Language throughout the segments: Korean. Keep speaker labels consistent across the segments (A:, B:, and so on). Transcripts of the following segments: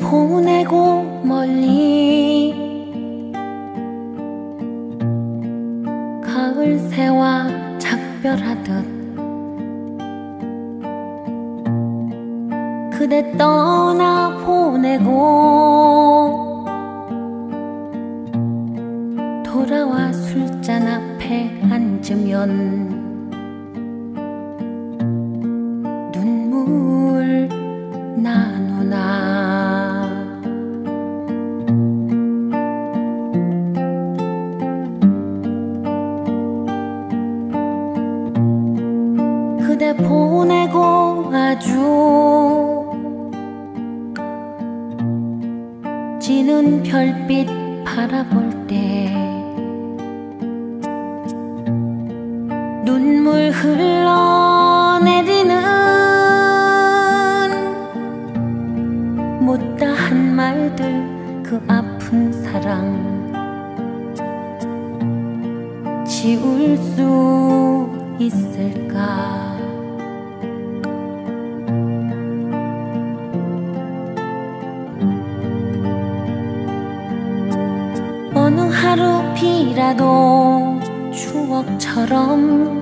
A: 보내고 멀리 가을 새와 작별하듯 그대 떠나 보내고 돌아와 술잔 앞에 앉으면 보내고 아주 지는 별빛 바라볼 때 눈물 흘러내리는 못다한 말들 그 아픈 사랑 지울 수 있을까 비라도 추억처럼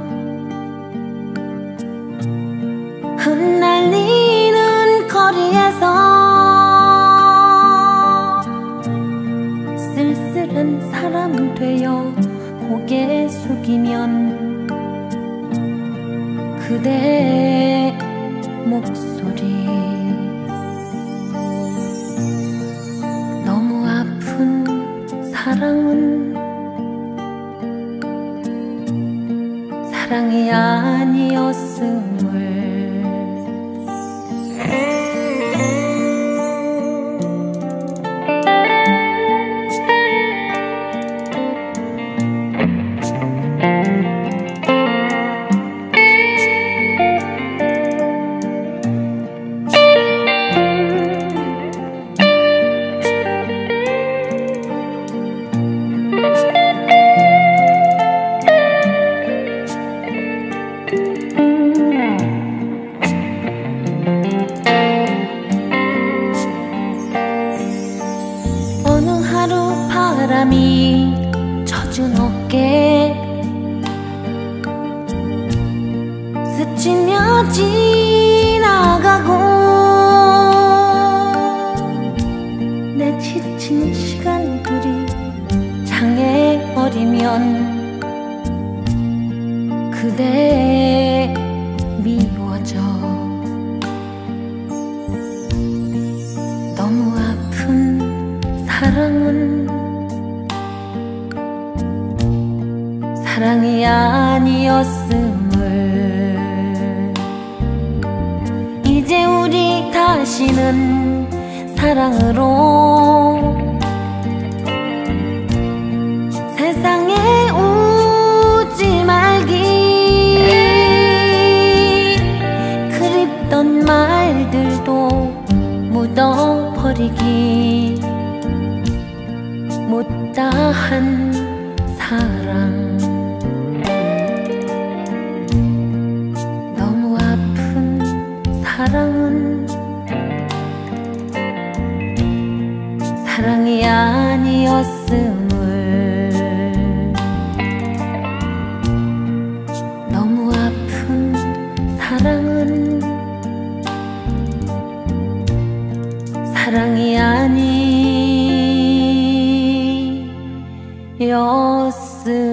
A: 흩날리는 거리에서 쓸쓸한 사람 되어 고개 숙이면 그대의 목소리 사랑은 사랑이 아니었음을 바람이 젖은 어깨. 스치며 지나가고 내 지친 시간들이 장애 어리면 그대 사랑이 아니었음을. 이제 우리 다시는 사랑으로 세상에 오지 말기. 그립던 말들도 묻어버리기. 못다한 사랑 사랑이 아니었음을 너무 아픈 사랑은 사랑이 아니었음을